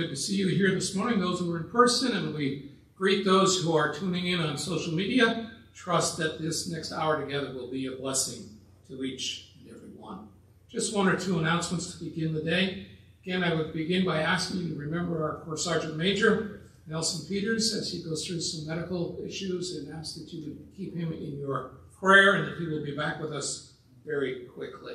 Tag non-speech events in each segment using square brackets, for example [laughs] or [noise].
good to see you here this morning, those who are in person, and we greet those who are tuning in on social media. Trust that this next hour together will be a blessing to each and every one. Just one or two announcements to begin the day. Again, I would begin by asking you to remember our Corps Sergeant Major, Nelson Peters, as he goes through some medical issues, and ask that you would keep him in your prayer and that he will be back with us very quickly.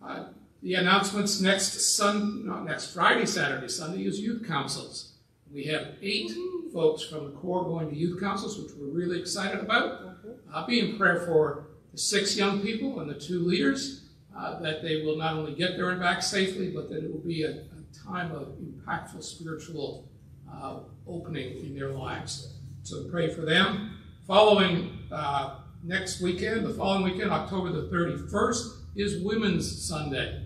Uh, the announcements next Sun, not next Friday, Saturday, Sunday is youth councils. We have eight folks from the Corps going to youth councils, which we're really excited about. I'll be in prayer for the six young people and the two leaders, uh, that they will not only get there and back safely, but that it will be a, a time of impactful spiritual uh, opening in their lives. So pray for them. Following uh, next weekend, the following weekend, October the 31st, is Women's Sunday.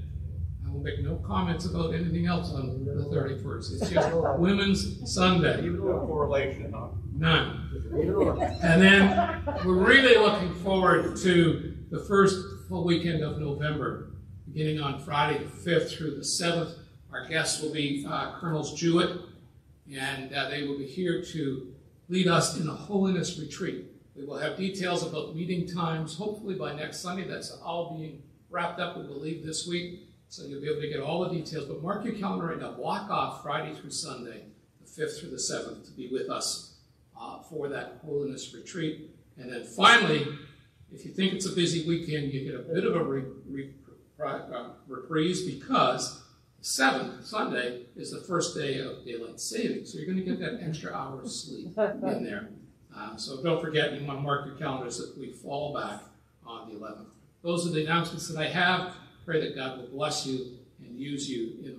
Will make no comments about anything else on the 31st. It's just Women's Sunday. No correlation, huh? None. And then we're really looking forward to the first full weekend of November, beginning on Friday the 5th through the 7th. Our guests will be uh, Colonels Jewett, and uh, they will be here to lead us in a holiness retreat. We will have details about meeting times, hopefully by next Sunday. That's all being wrapped up, we believe, this week. So you'll be able to get all the details. But mark your calendar right now. Block off Friday through Sunday, the 5th through the 7th, to be with us uh, for that holiness retreat. And then finally, if you think it's a busy weekend, you get a bit of a re- re- uh, reprise because the seventh Sunday is the first day of daylight saving, so you're going to get that extra hour of sleep in there. [laughs] Uh, so don't forget, you want to mark your calendars that we fall back on the 11th. Those are the announcements that I have. Pray that God will bless you and use you in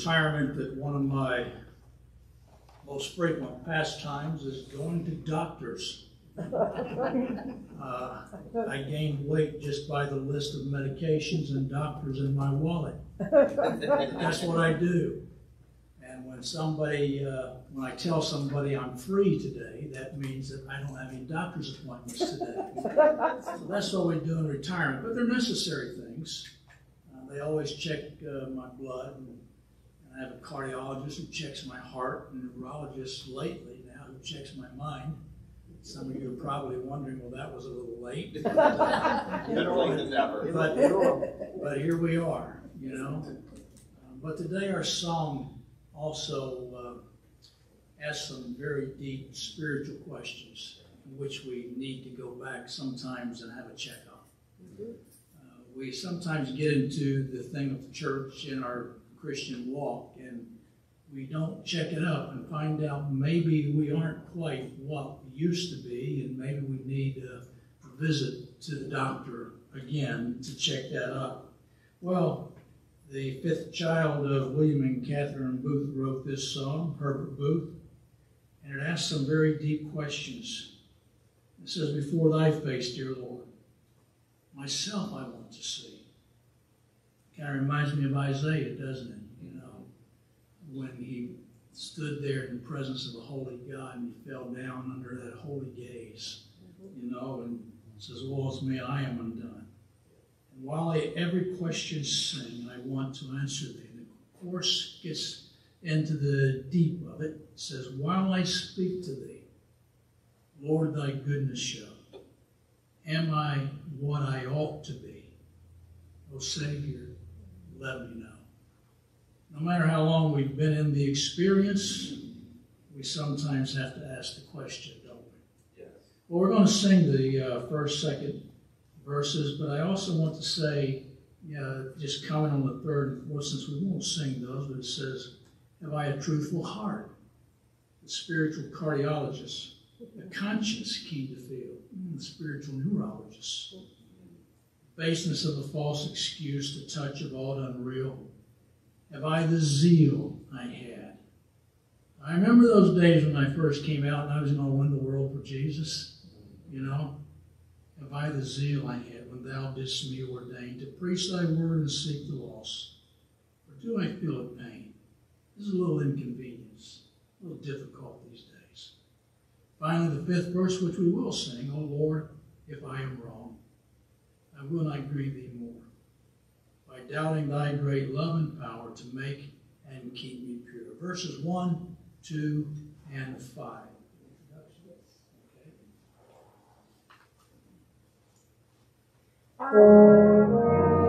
retirement that one of my most frequent pastimes is going to doctors. Uh, I gained weight just by the list of medications and doctors in my wallet. That's what I do. And when somebody, uh, when I tell somebody I'm free today, that means that I don't have any doctor's appointments today. so that's what we do in retirement, but they're necessary things. Uh, they always check uh, my blood, and, I have a cardiologist who checks my heart, and a neurologist lately now who checks my mind. Some of you are probably wondering, well, that was a little late. [laughs] Better late than never. But, but here we are, you know. Uh, but today our song also uh, asks some very deep spiritual questions, which we need to go back sometimes and have a check on. Uh, we sometimes get into the thing of the church in our Christian walk, and we don't check it up and find out maybe we aren't quite what we used to be, and maybe we need a visit to the doctor again to check that up. Well, the fifth child of William and Catherine Booth wrote this song, Herbert Booth, and it asks some very deep questions. It says, Before thy face, dear Lord, myself I want to see. Kind of reminds me of Isaiah, doesn't it? You know, when he stood there in the presence of the holy God and he fell down under that holy gaze, you know, and says, Woe is me, I am undone. And while I, every question sing, I want to answer thee. And the course gets into the deep of it. It says, While I speak to thee, Lord, thy goodness show. Am I what I ought to be? O Savior, let me know. No matter how long we've been in the experience, we sometimes have to ask the question, don't we? Yes. Well, we're going to sing the uh, first, second verses, but I also want to say, yeah, just comment on the third and fourth, since we won't sing those, but it says, Have I a truthful heart? The spiritual cardiologist, the conscience keen to feel, the spiritual neurologist, baseness of a false excuse, the touch of all unreal. Have I the zeal I had? I remember those days when I first came out and I was going to win the world for Jesus, you know. Have I the zeal I had when thou didst me ordain to preach thy word and seek the lost? Or do I feel a pain? This is a little inconvenience, a little difficult these days. Finally, the fifth verse, which we will sing, O Lord, if I am wrong, I will not grieve thee more by doubting thy great love and power to make and keep me pure. Verses 1, 2, and 5. Okay.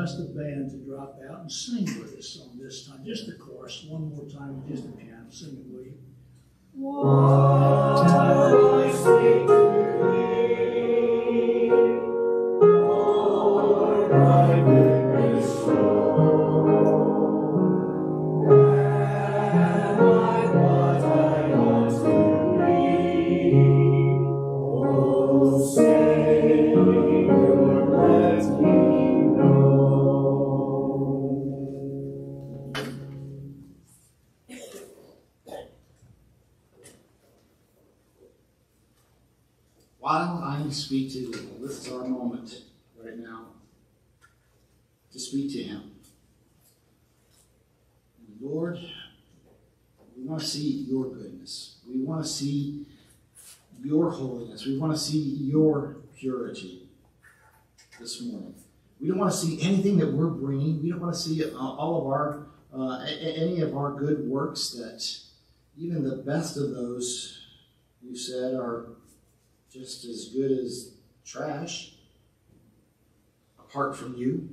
Ask the band to drop out and sing with us on this time. Just the chorus, one more time, just the piano. Sing it, will you? Want to see your holiness. We want to see your purity this morning. We don't want to see anything that we're bringing. We don't want to see uh, all of our, uh, any of our good works that even the best of those you said are just as good as trash apart from you.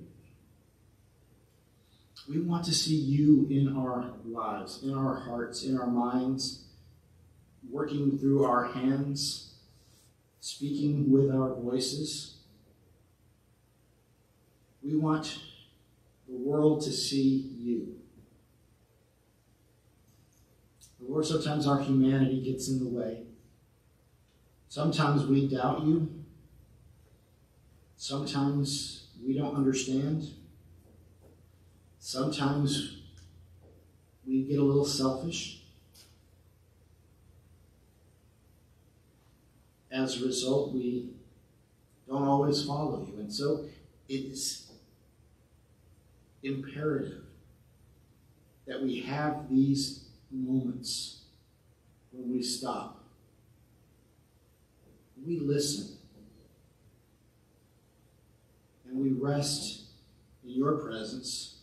We want to see you in our lives, in our hearts, in our minds, working through our hands, speaking with our voices. We want the world to see you. Lord, sometimes our humanity gets in the way. Sometimes we doubt you. Sometimes we don't understand. Sometimes we get a little selfish. As a result, we don't always follow you. And so it's imperative that we have these moments when we stop we listen and we rest in your presence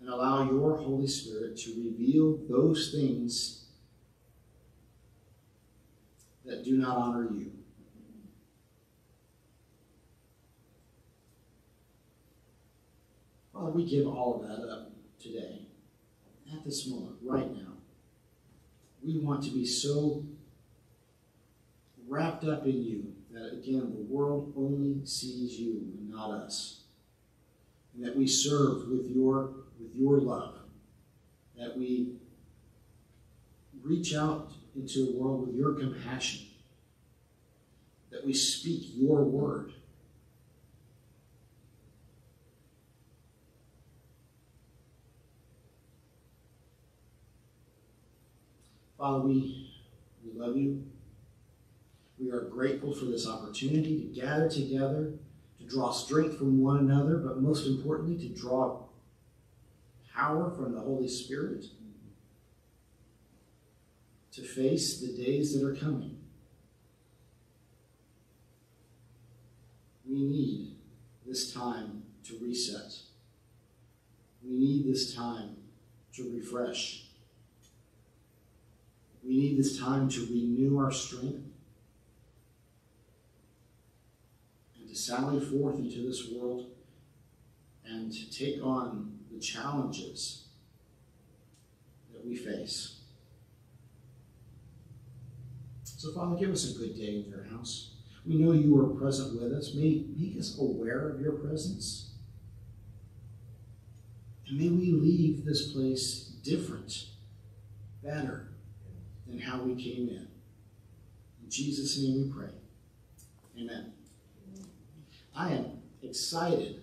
and allow your Holy Spirit to reveal those things that do not honor you. Father, we give all of that up today, at this moment, right now. We want to be so wrapped up in you that, again, the world only sees you and not us. And that we serve with your, with your love. That we reach out into a world with your compassion. That we speak your word. Father, we, we love you. We are grateful for this opportunity to gather together, to draw strength from one another, but most importantly, to draw power from the Holy Spirit to face the days that are coming. We need this time to reset. We need this time to refresh. We need this time to renew our strength and to sally forth into this world and to take on the challenges that we face. So, Father, give us a good day in your house. We know you are present with us. May make us aware of your presence. And may we leave this place different, better than how we came in. In Jesus' name we pray. Amen. I am excited,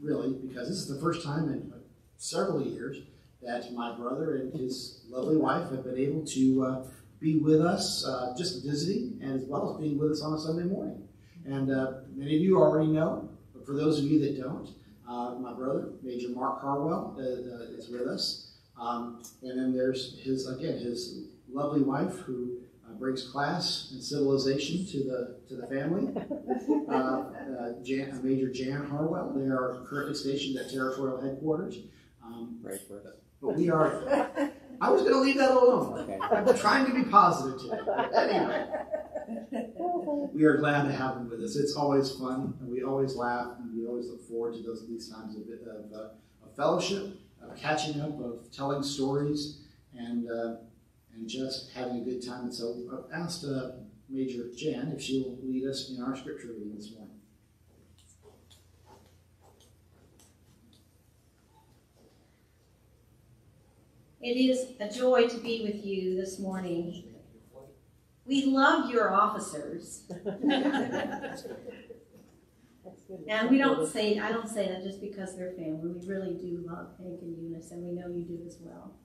really, because this is the first time in several years that my brother and his lovely wife have been able to uh, be with us, uh, just visiting, and as well as being with us on a Sunday morning. And uh, many of you already know, but for those of you that don't, uh, my brother, Major Mark Carwell, uh, uh, is with us. Um, and then there's his, again, his lovely wife who uh, brings class and civilization to the to the family. [laughs] Uh, uh, Jan, Major Jan Harwell. They are currently stationed at territorial headquarters. Um, Right for it. but we are. I was going to leave that alone. Okay. I'm trying to be positive today. But Anyway, we are glad to have them with us. It's always fun, and we always laugh, and we always look forward to those these times of, of, uh, of fellowship, of catching up, of telling stories, and uh, and just having a good time. And so I've asked uh, Major Jan if she will lead us in our scripture reading this morning. It is a joy to be with you this morning. We love your officers. [laughs] And we don't say, I don't say that just because they're family. We really do love Hank and Eunice, and we know you do as well.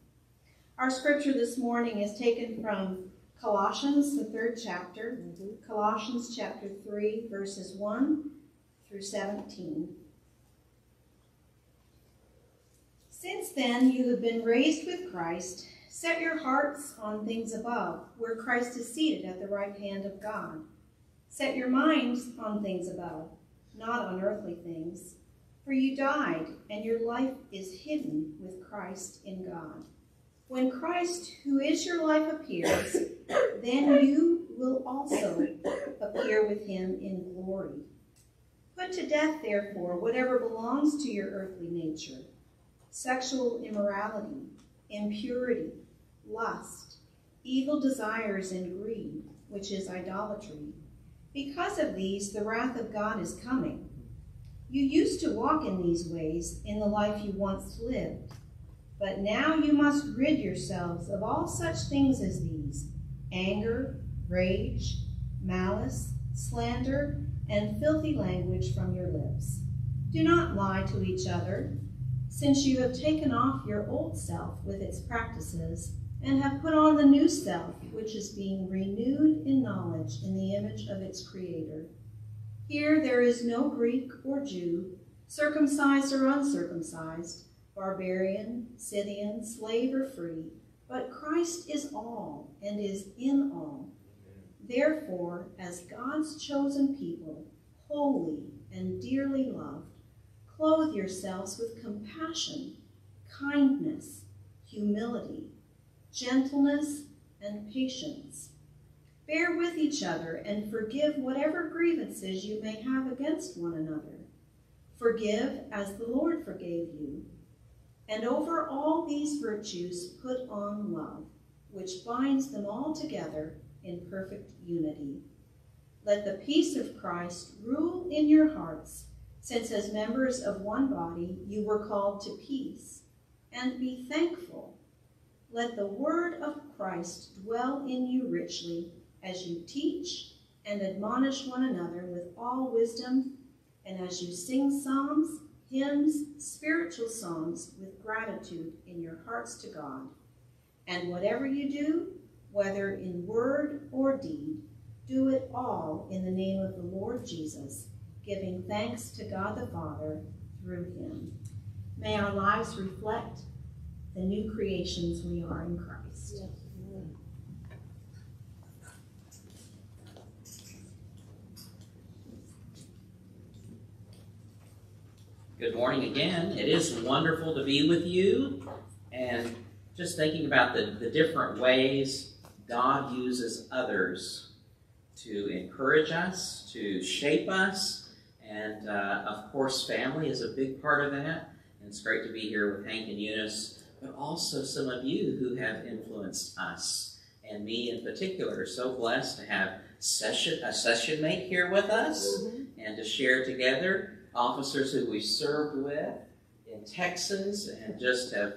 Our scripture this morning is taken from Colossians, the third chapter, mm-hmm. Colossians chapter 3, verses 1 through 17. Since then you have been raised with Christ, set your hearts on things above, where Christ is seated at the right hand of God. Set your minds on things above, not on earthly things. For you died, and your life is hidden with Christ in God. When Christ, who is your life, appears, [coughs] then you will also appear with him in glory. Put to death, therefore, whatever belongs to your earthly nature sexual immorality, impurity, lust, evil desires, and greed, which is idolatry. Because of these, the wrath of God is coming. You used to walk in these ways in the life you once lived, but now you must rid yourselves of all such things as these anger, rage, malice, slander, and filthy language from your lips. Do not lie to each other since you have taken off your old self with its practices and have put on the new self, which is being renewed in knowledge in the image of its Creator. Here there is no Greek or Jew, circumcised or uncircumcised, barbarian, Scythian, slave or free, but Christ is all and is in all. Therefore, as God's chosen people, holy and dearly loved, Clothe yourselves with compassion, kindness, humility, gentleness, and patience. Bear with each other and forgive whatever grievances you may have against one another. Forgive as the Lord forgave you. And over all these virtues put on love, which binds them all together in perfect unity. Let the peace of Christ rule in your hearts since as members of one body you were called to peace, and be thankful. Let the word of Christ dwell in you richly as you teach and admonish one another with all wisdom, and as you sing psalms, hymns, spiritual songs with gratitude in your hearts to God. And whatever you do, whether in word or deed, do it all in the name of the Lord Jesus giving thanks to God the Father through him. May our lives reflect the new creations we are in Christ. Good morning again. It is wonderful to be with you and just thinking about the, the different ways God uses others to encourage us, to shape us, and uh, of course, family is a big part of that. And it's great to be here with Hank and Eunice, but also some of you who have influenced us and me in particular. So blessed to have session a session mate here with us mm-hmm. and to share together officers who we served with in Texas and just have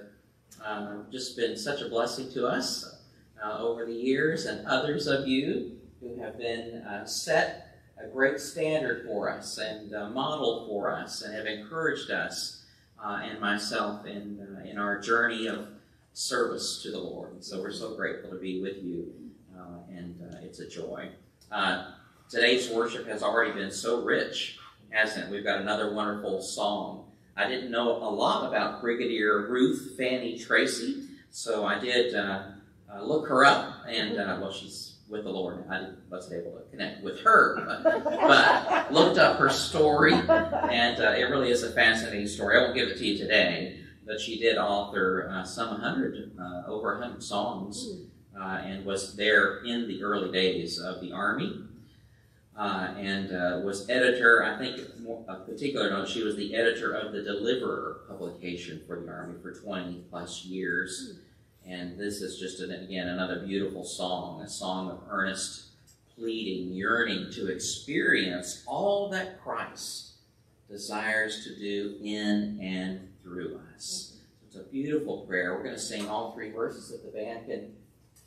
um, just been such a blessing to us uh, over the years, and others of you who have been uh, set a great standard for us and a model for us and have encouraged us uh, and myself in, uh, in our journey of service to the Lord. And so we're so grateful to be with you, uh, and uh, it's a joy. Uh, today's worship has already been so rich, hasn't it? We've got another wonderful song. I didn't know a lot about Brigadier Ruth Fanny Tracy, so I did uh, look her up, and well, she's with the Lord. I wasn't able to connect with her, but, but looked up her story, and uh, it really is a fascinating story. I won't give it to you today, but she did author uh, some hundred, uh, over a hundred songs, uh, and was there in the early days of the Army. Uh, and uh, was editor, I think, more a particular note, she was the editor of the Deliverer publication for the Army for 20 plus years. And this is just, an, again, another beautiful song, a song of earnest pleading, yearning to experience all that Christ desires to do in and through us. It's a beautiful prayer. We're going to sing all three verses if the band can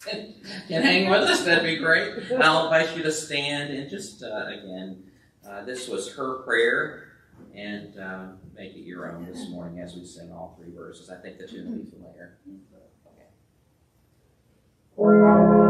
[laughs] can hang with us, that'd be great. I'll invite you to stand and just, uh, again, uh, this was her prayer, and uh, make it your own this morning as we sing all three verses. I think the tune will be familiar. Lord,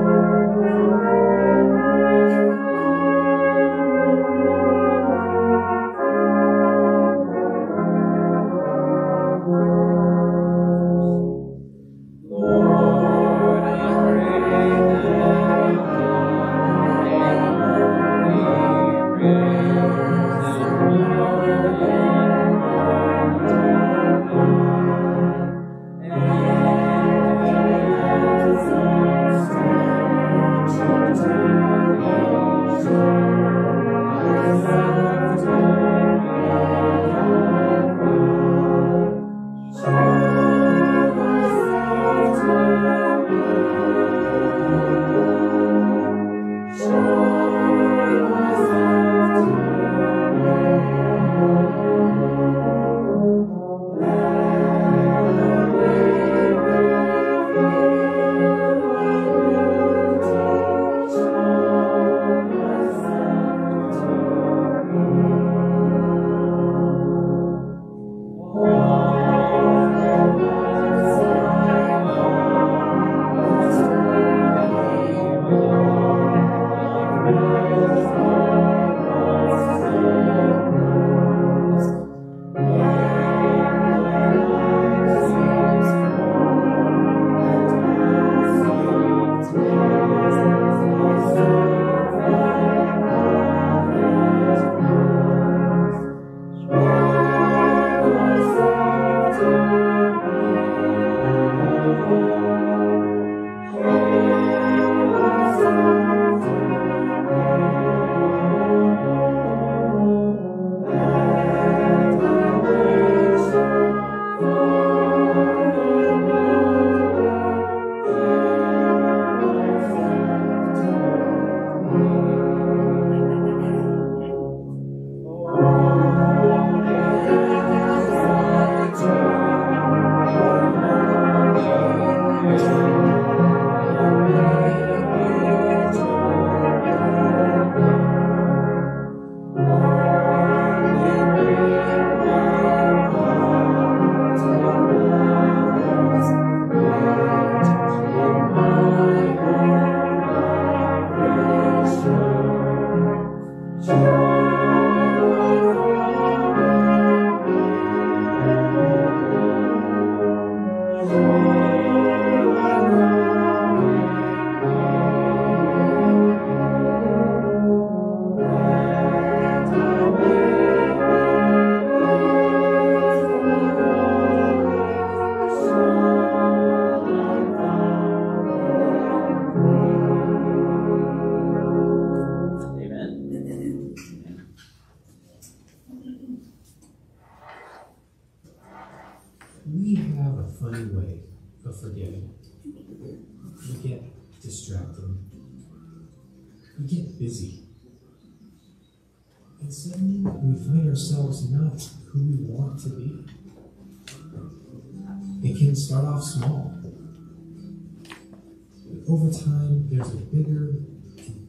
time, there's a bigger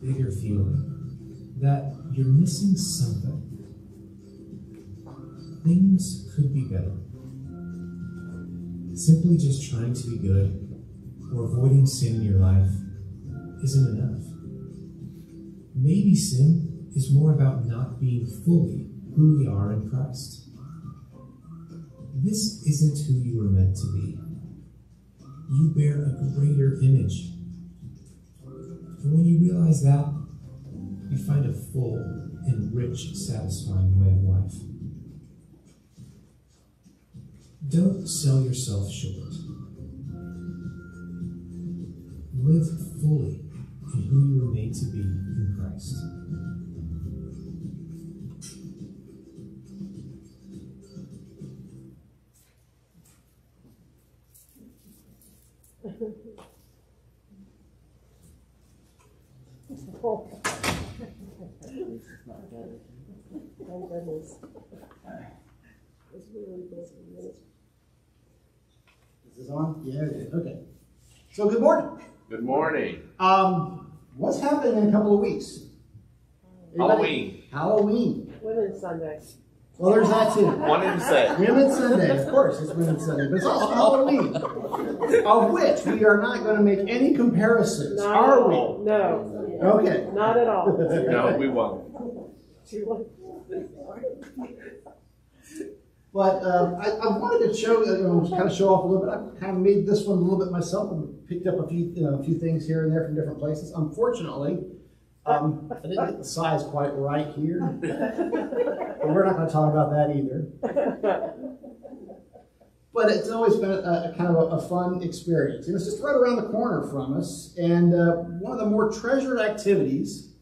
bigger feeling that you're missing something. Things could be better. Simply just trying to be good or avoiding sin in your life isn't enough. Maybe sin is more about not being fully who we are in Christ. This isn't who you were meant to be. You bear a greater image. And when you realize that, you find a full and rich, satisfying way of life. Don't sell yourself short. Live fully in who you were made to be in Christ. Yeah, it is. Okay. So good morning. Good morning. Um, what's happening in a couple of weeks? Anybody? Halloween. Halloween. Women's Sunday. Well, there's that too. One in set. Women's Sunday, of course, it's Women's Sunday, but it's also Halloween, of which we are not going to make any comparisons, Not are we? all. No, Okay. not at all. No, we won't. [laughs] [laughs] But um, I, I wanted to show, you know, kind of show off a little bit. I kind of made this one a little bit myself and picked up a few, you know, a few things here and there from different places. Unfortunately, um, I didn't get the size quite right here, [laughs] but we're not going to talk about that either. But it's always been a, a kind of a, a fun experience. And it's just right around the corner from us. And uh, one of the more treasured activities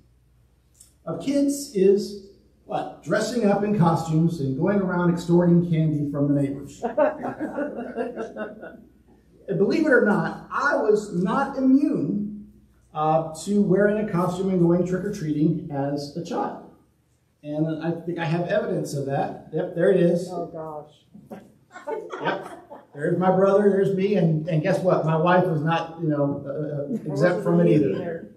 of kids is what? Dressing up in costumes and going around extorting candy from the neighbors. [laughs] And believe it or not, I was not immune uh, to wearing a costume and going trick or treating as a child. And I think I have evidence of that. Yep, there it is. Oh, gosh. Yep. There's my brother, there's me, and, and guess what? My wife was not, you know, uh, uh, exempt from it either.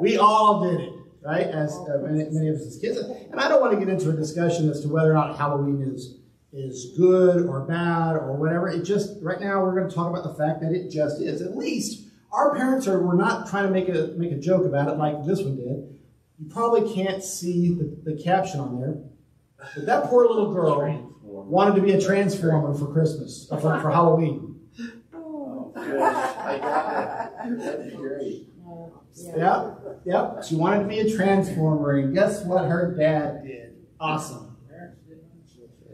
We all did it, right? As uh, many, many of us as kids. And I don't want to get into a discussion as to whether or not Halloween is is good or bad or whatever. It just right now we're going to talk about the fact that it just is. At least our parents are. We're not trying to make a make a joke about it like this one did. You probably can't see the, the caption on there, but that poor little girl wanted to be a transformer for Christmas uh, for, for Halloween. [laughs] Oh, good. I got it. That's great. Yep, yep. She wanted to be a transformer, and guess what her dad did? Awesome.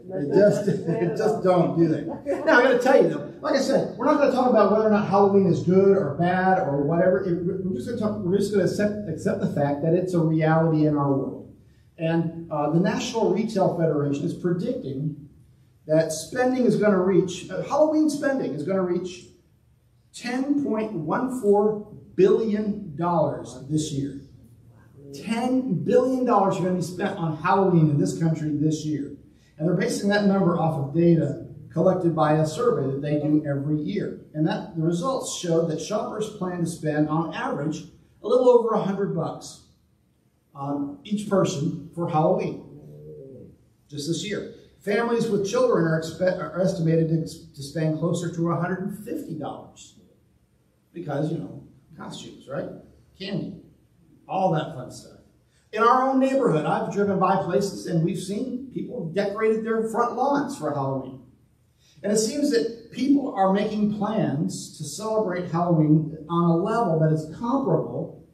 They just, they [laughs] just don't do that. Now, I got to tell you though, like I said, we're not going to talk about whether or not Halloween is good or bad or whatever. It- we're just going to talk. We're just going to accept, accept the fact that it's a reality in our world. And uh, the National Retail Federation is predicting that spending is going to reach uh, Halloween spending is going to reach 10.14 billion dollars this year. 10 billion dollars are going to be spent on Halloween in this country this year. And they're basing that number off of data collected by a survey that they do every year. And that the results show that shoppers plan to spend on average a little over 100 bucks on each person for Halloween just this year. Families with children are, are estimated to, to spend closer to $150 because, you know, costumes, right? Candy, all that fun stuff. In our own neighborhood, I've driven by places and we've seen people decorated their front lawns for Halloween. And it seems that people are making plans to celebrate Halloween on a level that is comparable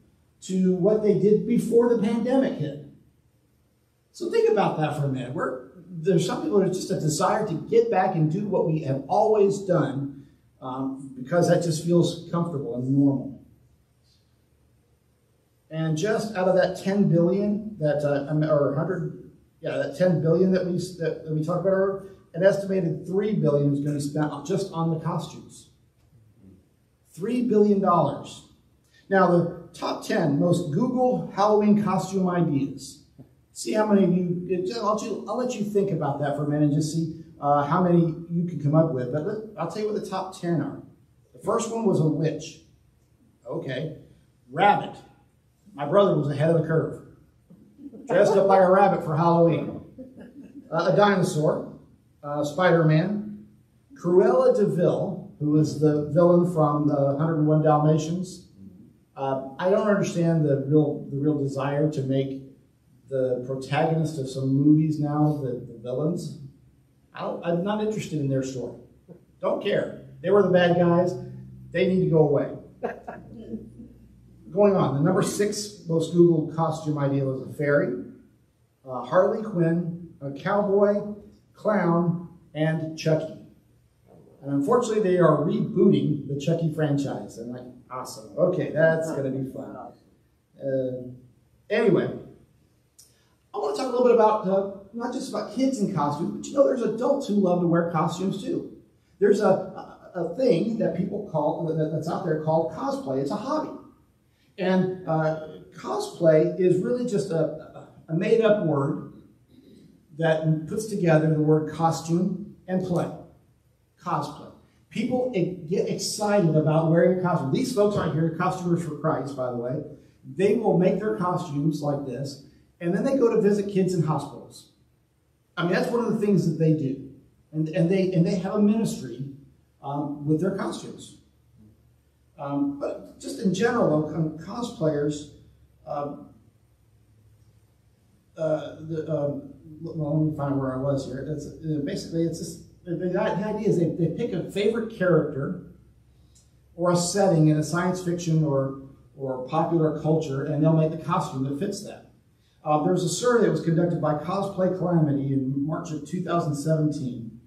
to what they did before the pandemic hit. So think about that for a minute. We're, there's some people that just a desire to get back and do what we have always done um, because that just feels comfortable and normal. And just out of that 10 billion that, uh, um, or 100, yeah, that 10 billion that we, that, that we talked about earlier, an estimated 3 billion is going to be spent just on the costumes. $3 billion. Now, the top 10 most Google Halloween costume ideas. See how many of you, I'll, I'll let you think about that for a minute and just see uh, how many you can come up with. But let, I'll tell you what the top 10 are. The first one was a witch. Okay. Rabbit. My brother was ahead of the curve. Dressed up like a rabbit for Halloween. Uh, a dinosaur. Uh, Spider-Man. Cruella de Vil, who is the villain from the 101 Dalmatians. Uh, I don't understand the real the real desire to make the protagonist of some movies now the, the villains. I'm not interested in their story. Don't care. They were the bad guys. They need to go away. Going on, the number six most Googled costume idea was a fairy, uh, Harley Quinn, a cowboy, clown, and Chucky. And unfortunately, they are rebooting the Chucky franchise. And like, awesome. Okay, that's going to be fun. Uh, anyway, I want to talk a little bit about uh, not just about kids in costumes, but you know, there's adults who love to wear costumes too. There's a, a thing that people call, that's out there called cosplay. It's a hobby. And uh, cosplay is really just a, a made up word that puts together the word costume and play. Cosplay. People get excited about wearing a costume. These folks aren't here, costumers for Christ, by the way. They will make their costumes like this, and then they go to visit kids in hospitals. I mean, that's one of the things that they do. And, and, they, and they have a ministry um, with their costumes. Um, but just in general, cosplayers, um, uh, the, um, well, let me find where I was here. It's, uh, basically, it's just, the, the idea is they, they pick a favorite character or a setting in a science fiction or, or popular culture, and they'll make the costume that fits that. Uh, there was a survey that was conducted by Cosplay Calamity in March of 2017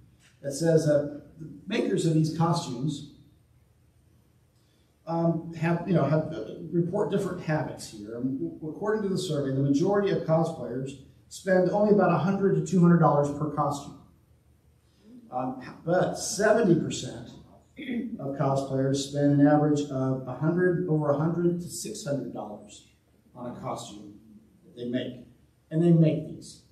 that says that the makers of these costumes um, have, you know, have uh, report different habits here. According to the survey, the majority of cosplayers spend only about 100 to $200 per costume. Um, but 70% of cosplayers spend an average of 100 over 100 to $600 on a costume that they make. And they make these.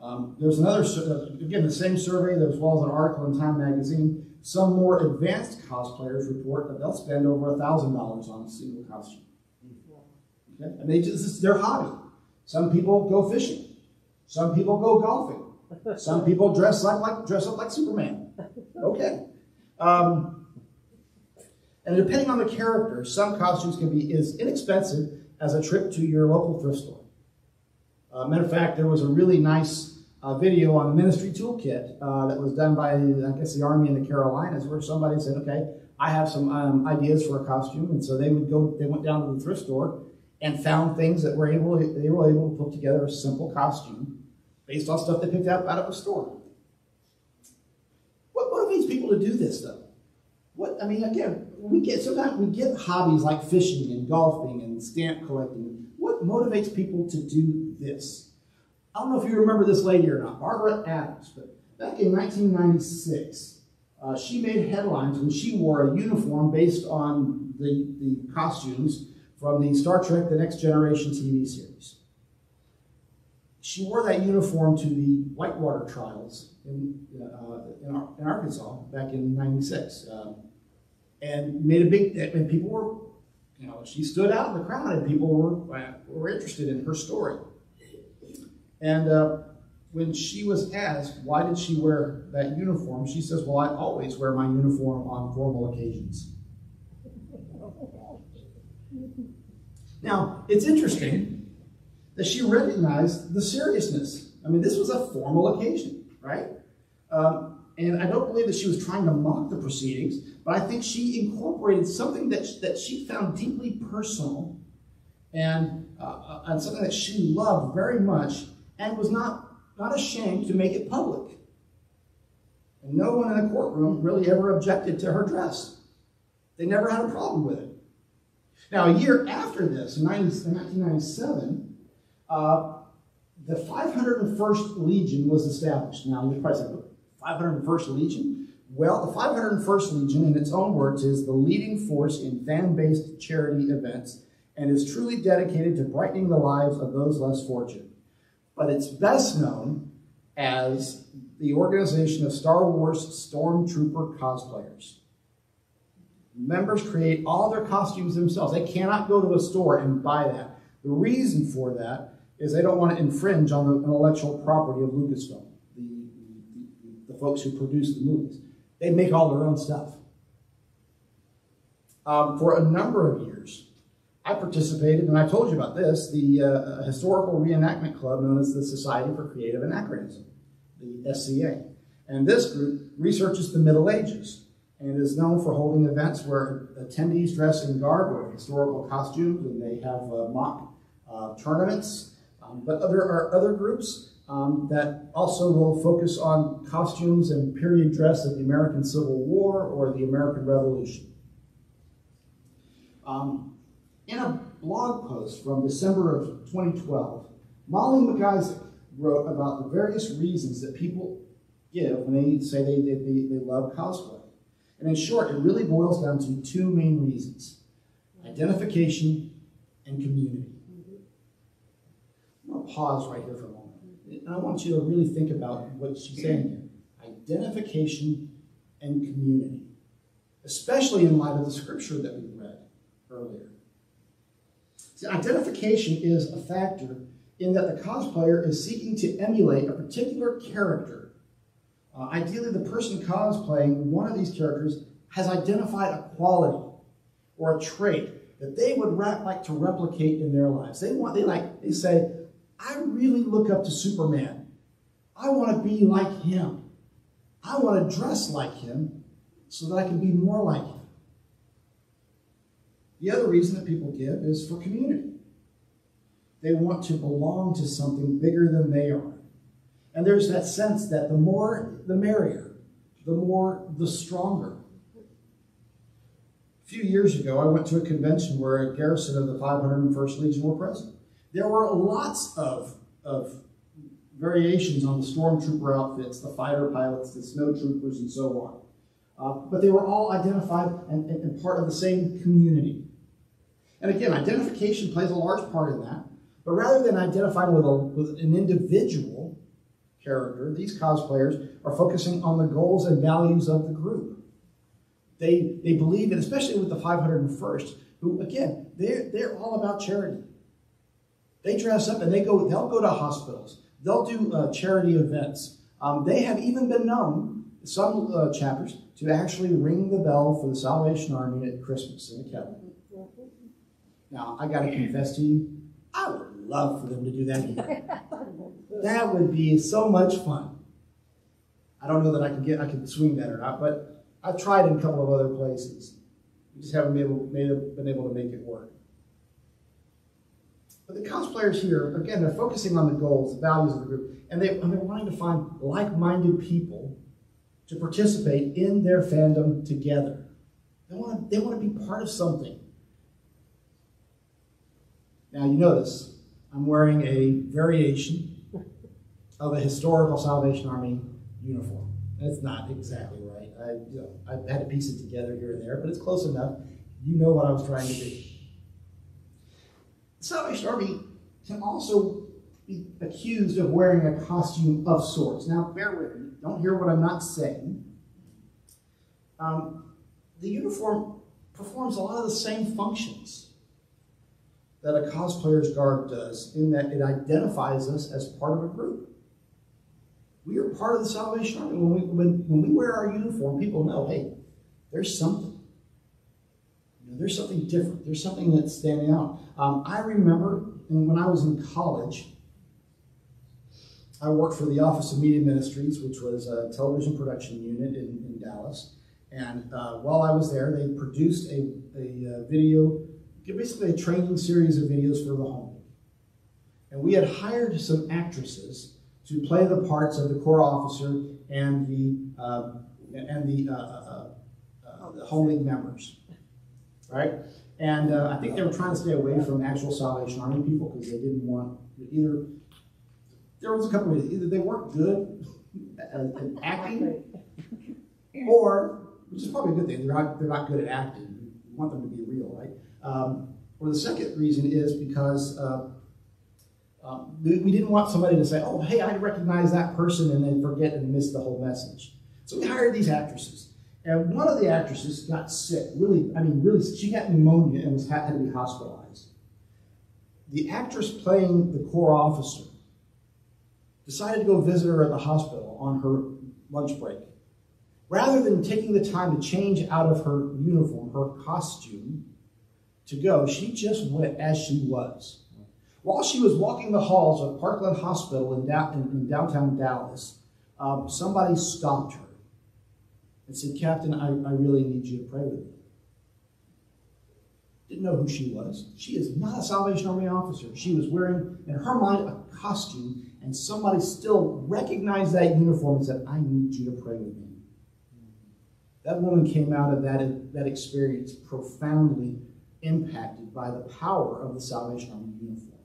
Um, there's another, uh, again, the same survey, as well as an article in Time Magazine. Some more advanced cosplayers report that they'll spend over $1,000 on a single costume. Okay? And they just, it's their hobby. Some people go fishing. Some people go golfing. Some [laughs] people dress like, like dress up like Superman. Okay. Um, and depending on the character, some costumes can be as inexpensive as a trip to your local thrift store. Uh, matter of fact, there was a really nice uh, video on the Ministry Toolkit uh, that was done by, I guess, the Army in the Carolinas, where somebody said, "Okay, I have some um, ideas for a costume," and so they would go. They went down to the thrift store and found things that were able. They were able to put together a simple costume based on stuff they picked up out of a store. What motivates people to do this, though? What I mean, again, we get sometimes we get hobbies like fishing and golfing and stamp collecting. What motivates people to do this? I don't know if you remember this lady or not, Margaret Adams, but back in 1996, uh, she made headlines when she wore a uniform based on the, the costumes from the Star Trek The Next Generation TV series. She wore that uniform to the Whitewater trials in, uh, in, in Arkansas back in 96. Um, and made a big, and people were, you know, she stood out in the crowd and people were, were interested in her story. And uh, when she was asked, why did she wear that uniform, she says, well, I always wear my uniform on formal occasions. Now, it's interesting that she recognized the seriousness. I mean, this was a formal occasion, right? Um, and I don't believe that she was trying to mock the proceedings, but I think she incorporated something that, that she found deeply personal and, uh, and something that she loved very much and was not, not ashamed to make it public. And no one in the courtroom really ever objected to her dress. They never had a problem with it. Now, a year after this, in 1997, uh, the 501st Legion was established. Now, you're probably saying, 501st Legion? Well, the 501st Legion, in its own words, is the leading force in fan based charity events and is truly dedicated to brightening the lives of those less fortunate. But it's best known as the organization of Star Wars Stormtrooper cosplayers. Members create all their costumes themselves. They cannot go to a store and buy that. The reason for that is they don't want to infringe on the intellectual property of Lucasfilm, the, the, the folks who produce the movies. They make all their own stuff. Um, for a number of years, I participated, and I told you about this, the uh, historical reenactment club known as the Society for Creative Anachronism, the SCA. And this group researches the Middle Ages and is known for holding events where attendees dress in garb or historical costumes, and they have uh, mock uh, tournaments. Um, but there are other groups um, that also will focus on costumes and period dress of the American Civil War or the American Revolution. Um, in a blog post from December of 2012, Molly McIsaac wrote about the various reasons that people give when they say they, they, they love cosplay. And in short, it really boils down to two main reasons identification and community. I'm going to pause right here for a moment. And I want you to really think about what she's saying here identification and community, especially in light of the scripture that we read earlier. See, identification is a factor in that the cosplayer is seeking to emulate a particular character. Uh, ideally, the person cosplaying one of these characters has identified a quality or a trait that they would like to replicate in their lives. They want, they like, they say, I really look up to Superman. I want to be like him. I want to dress like him so that I can be more like him. The other reason that people give is for community. They want to belong to something bigger than they are. And there's that sense that the more, the merrier, the more, the stronger. A few years ago, I went to a convention where a garrison of the 501st Legion were present. There were lots of, of variations on the stormtrooper outfits, the fighter pilots, the snowtroopers, and so on. Uh, but they were all identified and, and, and part of the same community. And again, identification plays a large part in that. But rather than identifying with, a, with an individual character, these cosplayers are focusing on the goals and values of the group. They, they believe in, especially with the 501st, who, again, they're, they're all about charity. They dress up and they go, they'll go to hospitals. They'll do uh, charity events. Um, they have even been known, some uh, chapters, to actually ring the bell for the Salvation Army at Christmas in the kettle. Now, I got to confess to you, I would love for them to do that here. [laughs] that would be so much fun. I don't know that I can get, I can swing that or not, but I've tried in a couple of other places. We just haven't been able, been able to make it work. But the cosplayers here, again, they're focusing on the goals, the values of the group, and, they, and they're wanting to find like-minded people to participate in their fandom together. They want to, they want to be part of something. Now, you notice I'm wearing a variation of a historical Salvation Army uniform. That's not exactly right. I, you know, I've had to piece it together here and there, but it's close enough. You know what I was trying to do. Salvation Army can also be accused of wearing a costume of sorts. Now, bear with me. Don't hear what I'm not saying. Um, the uniform performs a lot of the same functions that a cosplayer's garb does in that it identifies us as part of a group. We are part of the Salvation Army. When we, when, when we wear our uniform, people know, hey, there's something. You know, there's something different. There's something that's standing out. Um, I remember when I was in college, I worked for the Office of Media Ministries, which was a television production unit in, in Dallas. And uh, while I was there, they produced a, a, a video basically a training series of videos for the home. And we had hired some actresses to play the parts of the corps officer and the uh, and the, uh, uh, uh, the home league members, right? And uh, I think they were trying to stay away from actual Salvation Army people because they didn't want either. There was a couple of reasons. Either they weren't good [laughs] at, at acting, [laughs] or which is probably a good thing. They're not they're not good at acting. You want them to be real, right? Um, or the second reason is because uh, um, we, didn't want somebody to say, oh, hey, I recognize that person, and then forget and miss the whole message. So we hired these actresses. And one of the actresses got sick, really, I mean, really, she got pneumonia and was had to be hospitalized. The actress playing the corps officer decided to go visit her at the hospital on her lunch break. Rather than taking the time to change out of her uniform, her costume, to go, she just went as she was. While she was walking the halls of Parkland Hospital in, da- in, downtown Dallas, um, somebody stopped her and said, Captain, I, I really need you to pray with me. Didn't know who she was. She is not a Salvation Army officer. She was wearing, in her mind, a costume, and somebody still recognized that uniform and said, I need you to pray with me. That woman came out of that, that experience profoundly impacted by the power of the Salvation Army uniform.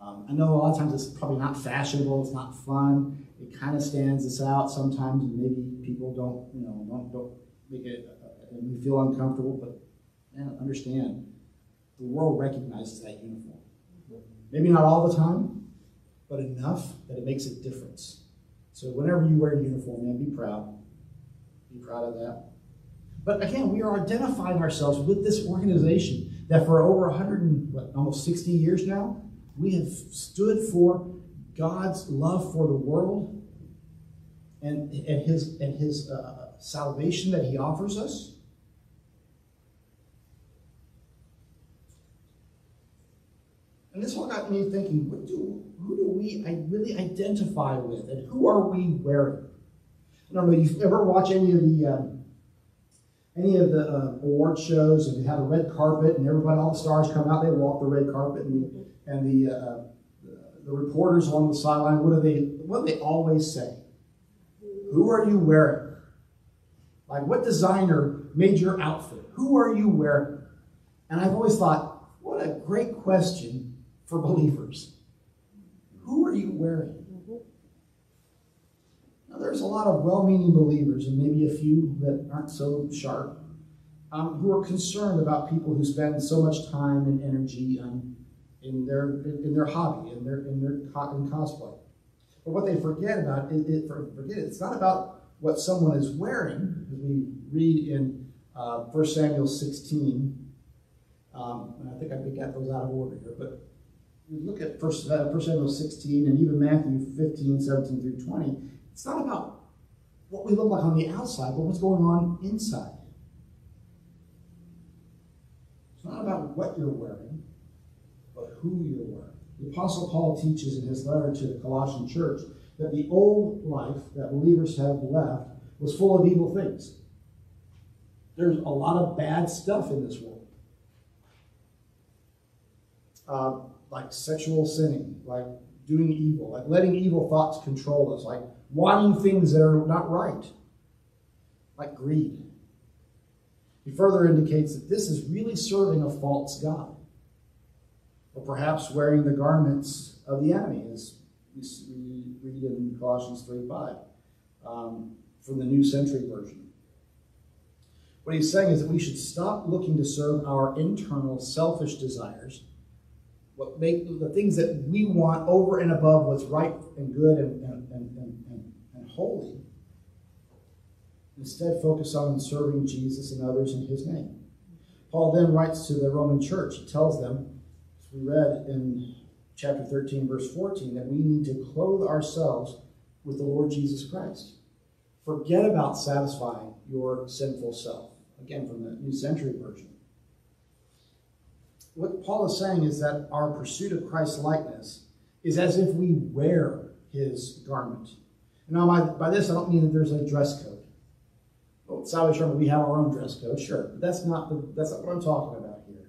Um, I know a lot of times it's probably not fashionable, it's not fun, it kind of stands us out sometimes, and maybe people don't, you know, don't, don't make it, uh, and we feel uncomfortable, but man, understand, the world recognizes that uniform. Maybe not all the time, but enough that it makes a difference. So whenever you wear a uniform, man, be proud. Be proud of that. But again, we are identifying ourselves with this organization that for over 100 and what, almost 60 years now, we have stood for God's love for the world and, and his, and his uh, salvation that he offers us. And this all got me thinking, what do, who do we really identify with and who are we wearing? I don't know, if you've ever watched any of the um, any of the uh, award shows and they have a red carpet and everybody, all the stars come out, they walk the red carpet and the, and the, uh, the, reporters along the sideline, what do they, what do they always say? Who are you wearing? Like what designer made your outfit? Who are you wearing? And I've always thought, what a great question for believers. Who are you wearing? There's a lot of well meaning believers, and maybe a few that aren't so sharp, um, who are concerned about people who spend so much time and energy um, in, their, in their hobby, in their, in their in cosplay. But what they forget about, it, it, forget it, it's not about what someone is wearing, as we read in uh, 1 Samuel 16. Um, and I think I got those out of order here, but look at 1, uh, 1 Samuel 16 and even Matthew 15, 17 through 20 it's not about what we look like on the outside, but what's going on inside. It's not about what you're wearing, but who you're wearing. The Apostle Paul teaches in his letter to the Colossian church that the old life that believers have left was full of evil things. There's a lot of bad stuff in this world. Uh, like sexual sinning, like doing evil, like letting evil thoughts control us, like wanting things that are not right, like greed. He further indicates that this is really serving a false God, or perhaps wearing the garments of the enemy, as we read in Colossians 3 5 um, from the New Century Version. What he's saying is that we should stop looking to serve our internal selfish desires, what make the things that we want over and above what's right and good and, and, holy. Instead, focus on serving Jesus and others in his name. Paul then writes to the Roman church. He tells them, as we read in chapter 13, verse 14, that we need to clothe ourselves with the Lord Jesus Christ. Forget about satisfying your sinful self. Again, from the New Century Version. What Paul is saying is that our pursuit of Christ's likeness is as if we wear his garment. Now, by, by this, I don't mean that there's a dress code. Well, Salvation Army, we have our own dress code, sure, but that's not the, that's not what I'm talking about here.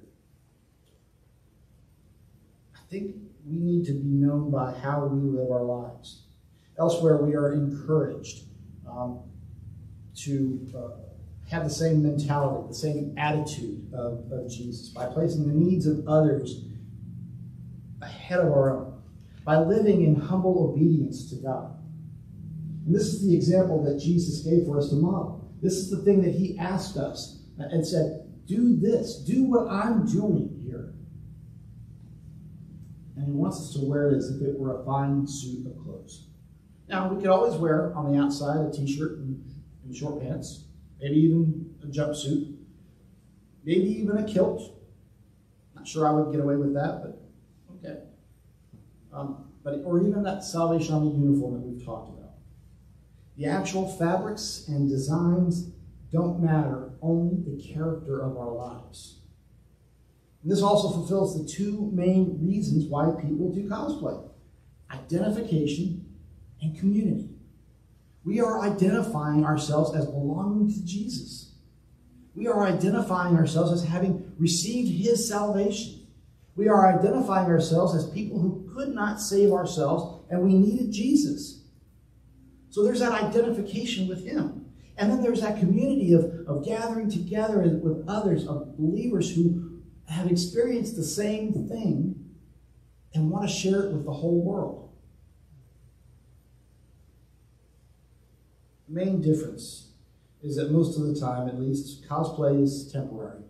I think we need to be known by how we live our lives. Elsewhere, we are encouraged um, to uh, have the same mentality, the same attitude of, of Jesus by placing the needs of others ahead of our own, by living in humble obedience to God. And this is the example that Jesus gave for us to model. This is the thing that he asked us and said, do this, do what I'm doing here. And he wants us to wear it as if it were a fine suit of clothes. Now, we could always wear on the outside a t-shirt and, and short pants, maybe even a jumpsuit, maybe even a kilt. Not sure I would get away with that, but okay. Um, but or even that Salvation Army uniform that we've talked about. The actual fabrics and designs don't matter, only the character of our lives. And this also fulfills the two main reasons why people do cosplay identification and community. We are identifying ourselves as belonging to Jesus. We are identifying ourselves as having received his salvation. We are identifying ourselves as people who could not save ourselves and we needed Jesus. So there's that identification with Him. And then there's that community of, of gathering together with others, of believers who have experienced the same thing and want to share it with the whole world. The main difference is that most of the time, at least, cosplay is temporary.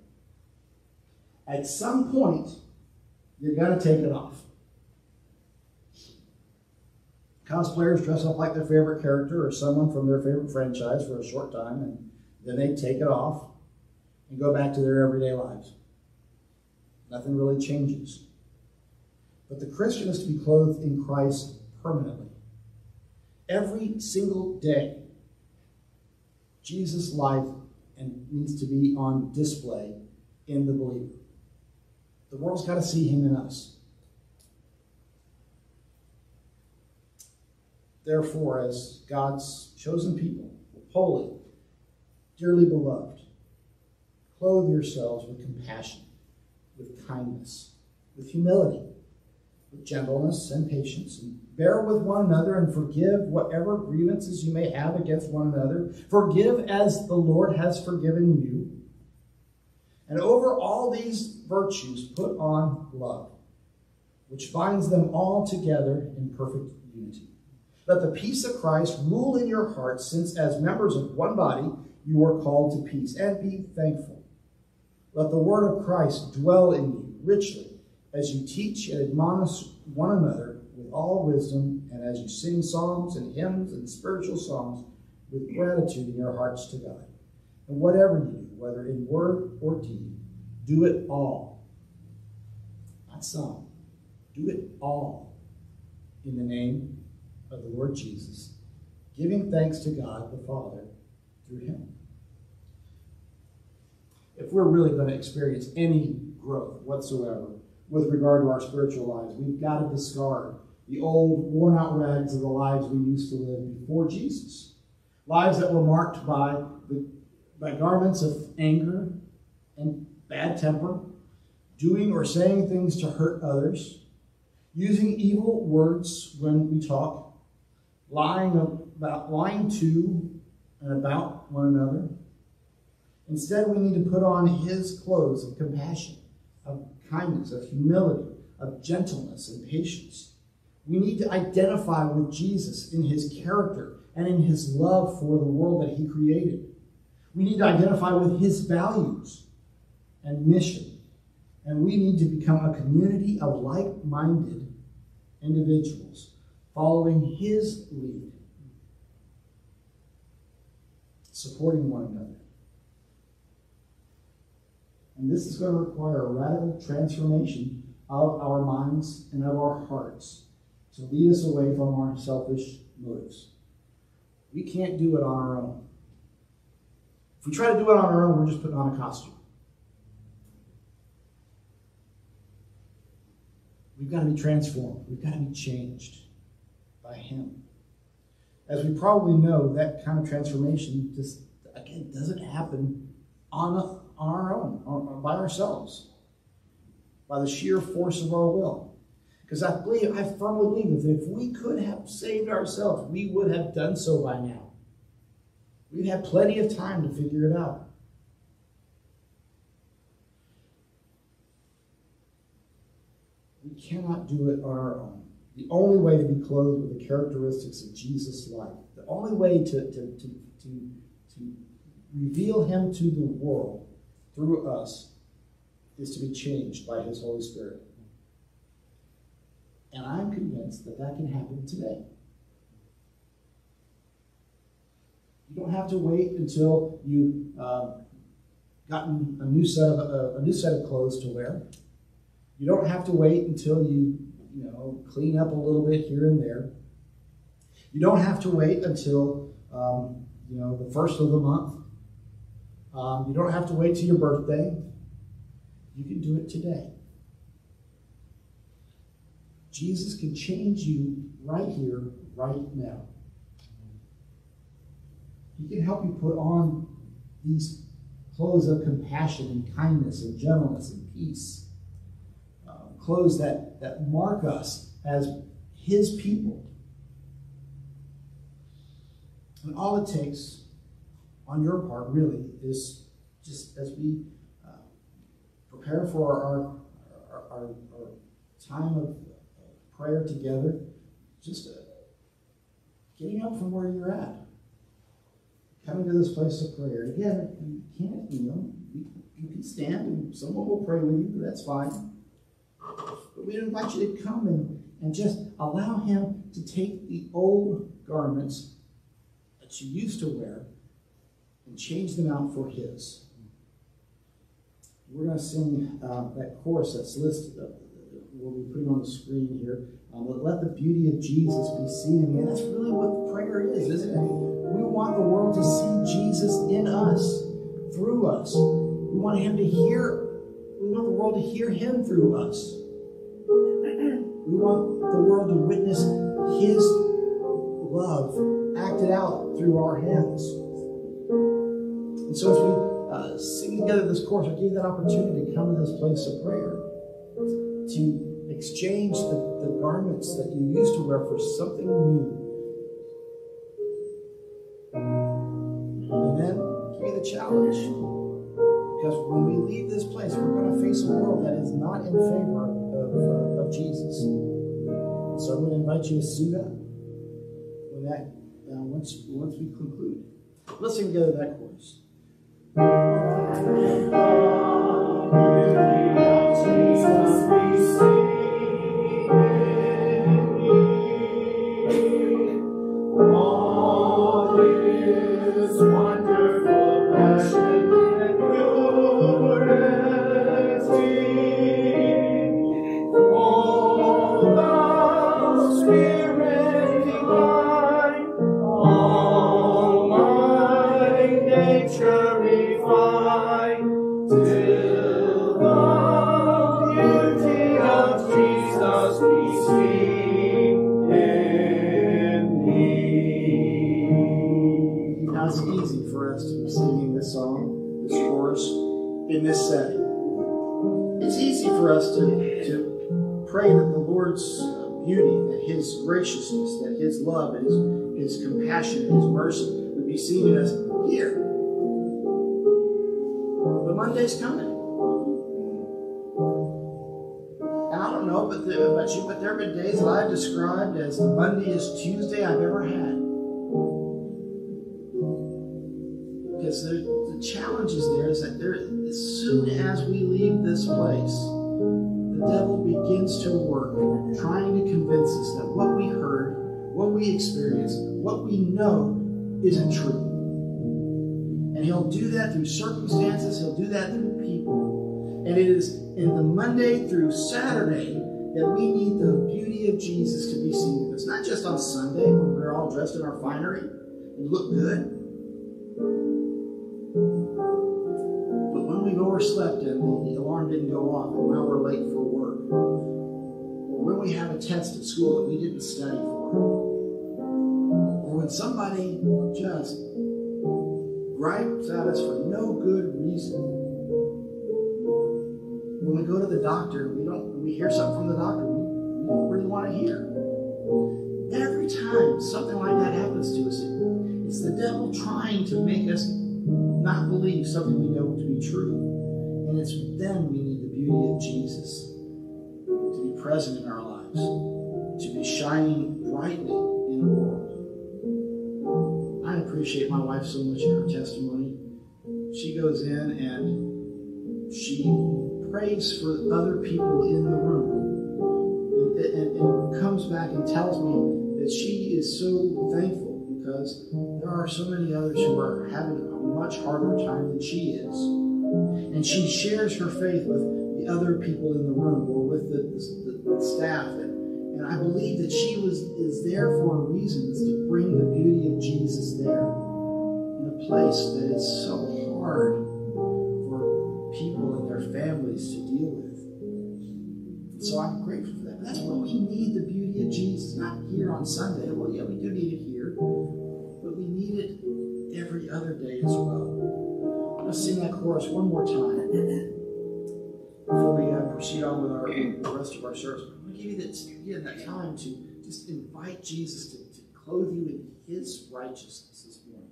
At some point, you're going to take it off. Cosplayers dress up like their favorite character or someone from their favorite franchise for a short time, and then they take it off and go back to their everyday lives. Nothing really changes. But the Christian is to be clothed in Christ permanently. Every single day, Jesus' life and needs to be on display in the believer. The world's got to see him in us. Therefore, as God's chosen people, holy, dearly beloved, clothe yourselves with compassion, with kindness, with humility, with gentleness and patience, and bear with one another and forgive whatever grievances you may have against one another. Forgive as the Lord has forgiven you. And over all these virtues, put on love, which binds them all together in perfect. Let the peace of Christ rule in your hearts, since as members of one body you are called to peace, and be thankful. Let the word of Christ dwell in you richly as you teach and admonish one another with all wisdom, and as you sing psalms and hymns and spiritual songs with gratitude in your hearts to God. And whatever you do, whether in word or deed, do it all. Not some. Do it all in the name of the Lord Jesus, giving thanks to God the Father through him. If we're really going to experience any growth whatsoever with regard to our spiritual lives, we've got to discard the old, worn out rags of the lives we used to live before Jesus. Lives that were marked by, the, by garments of anger and bad temper, doing or saying things to hurt others, using evil words when we talk, lying about lying to and about one another. Instead, we need to put on his clothes of compassion, of kindness, of humility, of gentleness and patience. We need to identify with Jesus in his character and in his love for the world that he created. We need to identify with his values and mission. And we need to become a community of like minded individuals following his lead, supporting one another. And this is going to require a radical transformation of our minds and of our hearts to lead us away from our selfish motives. We can't do it on our own. If we try to do it on our own, we're just putting on a costume. We've got to be transformed. We've got to be changed by Him. As we probably know, that kind of transformation just, again, doesn't happen on, a, on our own, by ourselves, by the sheer force of our will. Because I believe, I firmly believe that if we could have saved ourselves, we would have done so by now. We've had plenty of time to figure it out. We cannot do it on our own. The only way to be clothed with the characteristics of Jesus' life, the only way to, to, to, to, to reveal him to the world through us is to be changed by his Holy Spirit. And I'm convinced that that can happen today. You don't have to wait until you've uh, gotten a new set of a new set of clothes to wear. You don't have to wait until you you know clean up a little bit here and there. You don't have to wait until um, you know the first of the month. Um, you don't have to wait till your birthday. You can do it today. Jesus can change you right here, right now. He can help you put on these clothes of compassion and kindness and gentleness and peace. Clothes that, that mark us as His people. And all it takes on your part, really, is just as we uh, prepare for our, our, our, our time of prayer together, just uh, getting up from where you're at coming to this place of prayer. Again, you can't you know, you can stand and someone will pray with you. That's fine. But we invite you to come and, and just allow Him to take the old garments that you used to wear and change them out for His. We're going to sing uh, that chorus that's listed, uh, we'll be putting on the screen here. Um, let the beauty of Jesus be seen in me. And that's really what prayer is, isn't it? We want the world to see Jesus in us, through us. We want Him to hear, we want the world to hear Him through us. We want the world to witness His love acted out through our hands. And so as we uh, sing together this chorus, I give you that opportunity to come to this place of prayer, to exchange the, the garments that you used to wear for something new. And then give you the challenge. Because when we leave this place, we're going to face a world that is not in favor of, uh, of Jesus. So I'm going to invite you to suit up when that, uh, once, once we conclude. Let's sing together that chorus. This setting. It's easy for us to, to pray that the Lord's uh, beauty, that His graciousness, that His love, and His, His compassion, His mercy would be seen in us here. But Monday's coming. And I don't know but the, about you, but there have been days that I've described as the Monday Tuesday I've ever had. Because the, the challenge soon as we leave this place, the devil begins to work trying to convince us that what we heard, what we experienced, what we know isn't true. And he'll do that through circumstances, he'll do that through people. And it is in the Monday through Saturday that we need the beauty of Jesus to be seen in us. Not just on Sunday when we're all dressed in our finery and look good. Overslept and the alarm didn't go off and now we're late for work, or when we have a test at school that we didn't study for, or when somebody just gripes at us for no good reason. When we go to the doctor, we don't we hear something from the doctor we, we don't really want to hear. Every time something like that happens to us, it's the devil trying to make us not believe something we know to be true. And it's then we need the beauty of Jesus to be present in our lives, to be shining brightly in the world. I appreciate my wife so much in her testimony. She goes in and she prays for other people in the room and, and, and comes back and tells me that she is so thankful because there are so many others who are having a much harder time than she is. And she shares her faith with the other people in the room or with the, the, the staff. And, and I believe that she was is there for a reason, is to bring the beauty of Jesus there in a place that is so hard for people and their families to deal with. So I'm grateful for that. That's why we need the beauty of Jesus, not here on Sunday. Well, yeah, we do need it here, but we need it every other day as well. Let's sing that chorus one more time before we uh, proceed on with our the rest of our service. I'm going to give you that, again, that time to just invite Jesus to, to clothe you in His righteousness this morning.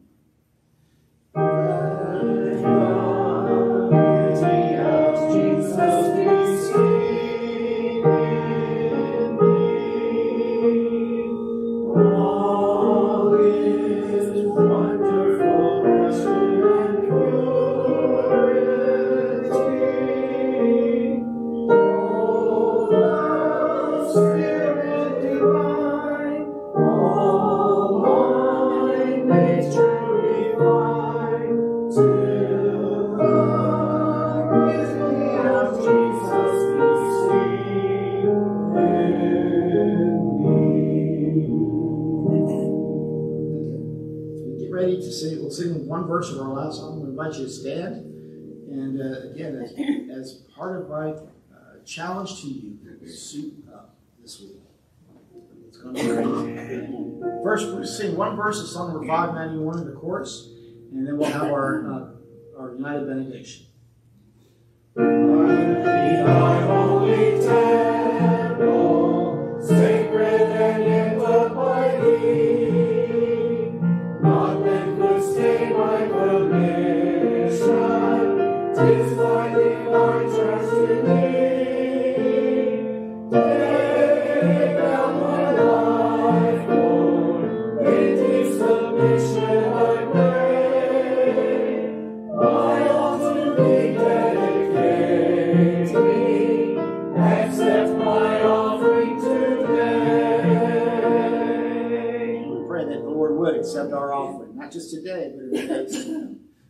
Uh, challenge to you, suit up this week. It's going to be great. First, we'll sing one verse of song number 591 in the chorus, and then we'll have our, uh, our united benediction. Sacred and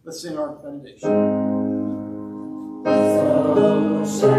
Let's sing our benediction. So